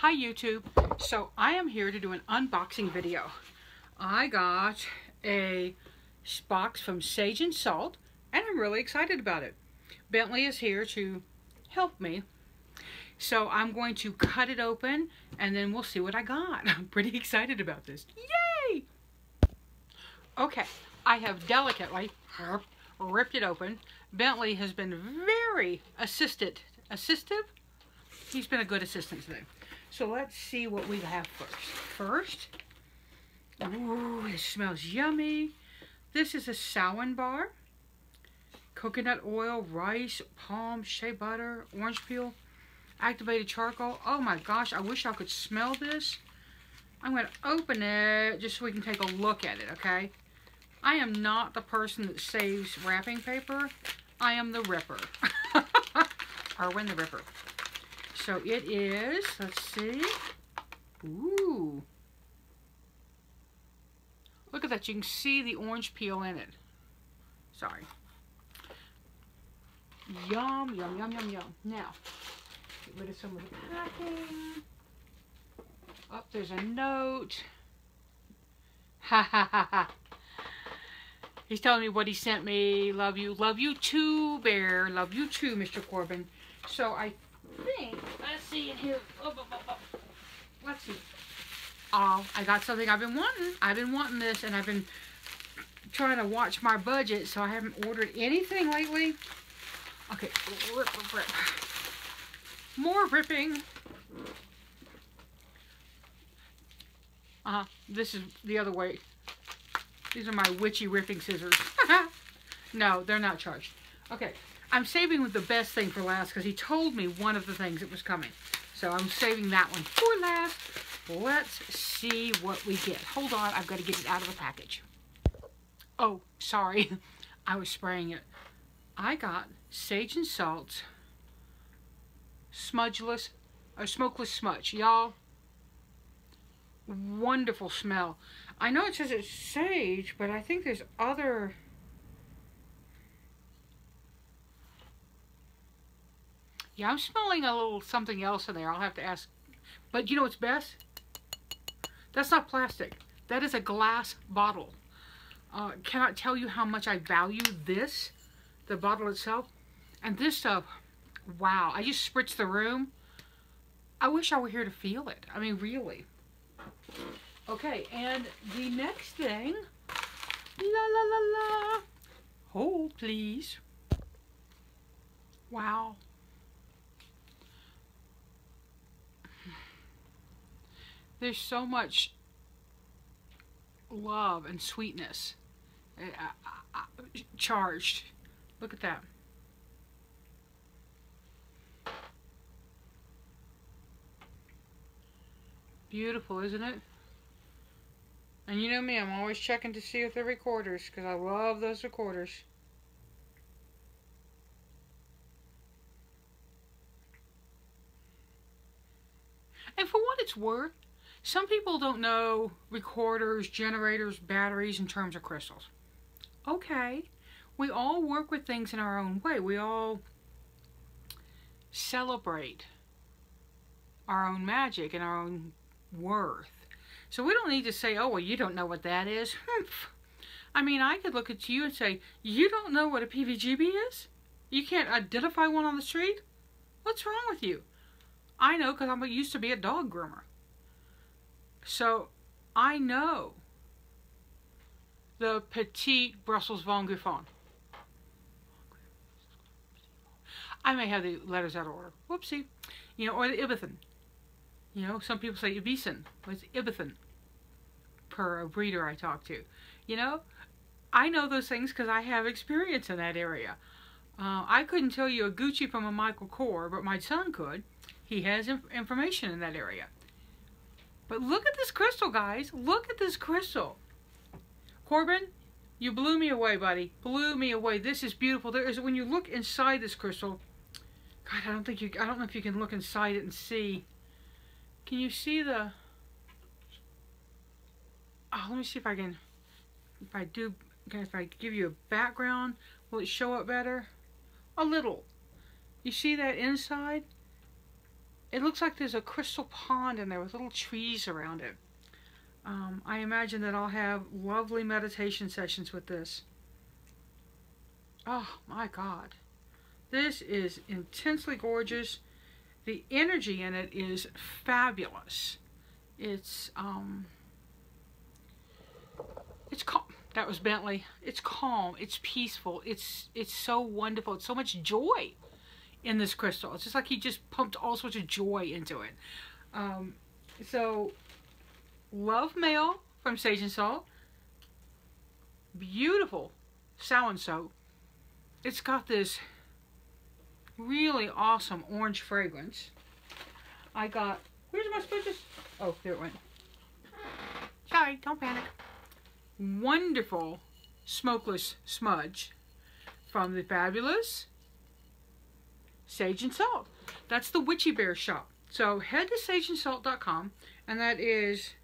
Hi YouTube. So I am here to do an unboxing video. I got a box from Sage and Salt and I'm really excited about it. Bentley is here to help me. So I'm going to cut it open and then we'll see what I got. I'm pretty excited about this. Yay! Okay, I have delicately ripped it open. Bentley has been very assisted, assistive. He's been a good assistant today. So let's see what we have first. First, ooh, it smells yummy. This is a Samhain bar. Coconut oil, rice, palm, shea butter, orange peel, activated charcoal. Oh my gosh, I wish I could smell this. I'm going to open it just so we can take a look at it, okay? I am not the person that saves wrapping paper. I am the ripper. Arwen the Ripper. So it is, let's see. Ooh. Look at that. You can see the orange peel in it. Sorry. Yum, yum, yum, yum, yum. Now, get rid of some of the packing. Up, oh, there's a note. Ha ha ha ha. He's telling me what he sent me. Love you. Love you too, Bear. Love you too, Mr. Corbin. So I think, see here. Oh. Let's see. Oh, I got something I've been wanting. I've been wanting this, and I've been trying to watch my budget, so I haven't ordered anything lately. Okay, rip, rip, rip. More ripping. Uh-huh, this is the other way. These are my witchy ripping scissors. no, they're not charged. Okay, I'm saving with the best thing for last because he told me one of the things that was coming. So I'm saving that one for last. Let's see what we get. Hold on, I've got to get it out of the package. Oh, sorry. I was spraying it. I got Sage and Salt smudgeless or smokeless smudge. Y'all, wonderful smell. I know it says it's sage, but I think there's other Yeah, I'm smelling a little something else in there. I'll have to ask. But you know what's best? That's not plastic. That is a glass bottle. Uh, cannot tell you how much I value this, the bottle itself. And this stuff, wow. I just spritzed the room. I wish I were here to feel it. I mean, really. Okay, and the next thing, la la la la. Hold, please. Wow. There's so much love and sweetness uh, uh, uh, charged. Look at that. Beautiful, isn't it? And you know me, I'm always checking to see if they're recorders because I love those recorders. And for what it's worth, some people don't know recorders, generators, batteries in terms of crystals. Okay, we all work with things in our own way. We all celebrate our own magic and our own worth. So we don't need to say, oh, well, you don't know what that is. I mean, I could look at you and say, you don't know what a PVGB is? You can't identify one on the street? What's wrong with you? I know because I used to be a dog groomer. So I know the petite Brussels von Griffon. I may have the letters out of order. Whoopsie. You know, or the Ibethan. You know, some people say Ibisen, but it's Ibethan per a breeder I talk to. You know, I know those things because I have experience in that area. Uh, I couldn't tell you a Gucci from a Michael Kors, but my son could. He has inf information in that area. But look at this crystal, guys. Look at this crystal. Corbin, you blew me away, buddy. Blew me away. This is beautiful. There is when you look inside this crystal. God, I don't think you. I don't know if you can look inside it and see. Can you see the? Oh, let me see if I can. If I do, if I give you a background, will it show up better? A little. You see that inside? It looks like there's a crystal pond in there with little trees around it. Um, I imagine that I'll have lovely meditation sessions with this. Oh my God. This is intensely gorgeous. The energy in it is fabulous. It's, um, it's calm. That was Bentley. It's calm. It's peaceful. It's, it's so wonderful. It's so much joy in this crystal. It's just like he just pumped all sorts of joy into it. Um, so, Love Mail from Sage and Salt. Beautiful soap. It's got this really awesome orange fragrance. I got, where's my sponges? Oh, there it went. Sorry, don't panic. Wonderful smokeless smudge from the fabulous Sage and Salt. That's the Witchy Bear shop. So head to sageandsalt.com and that is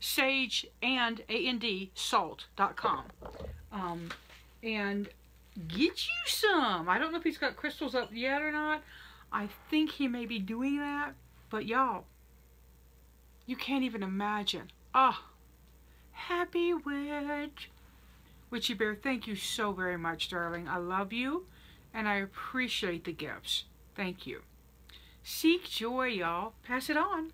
sage and A-N-D salt.com. Um, and get you some. I don't know if he's got crystals up yet or not. I think he may be doing that. But y'all, you can't even imagine. Ah, oh, happy witch. Witchy Bear, thank you so very much, darling. I love you and I appreciate the gifts. Thank you. Seek joy, y'all. Pass it on.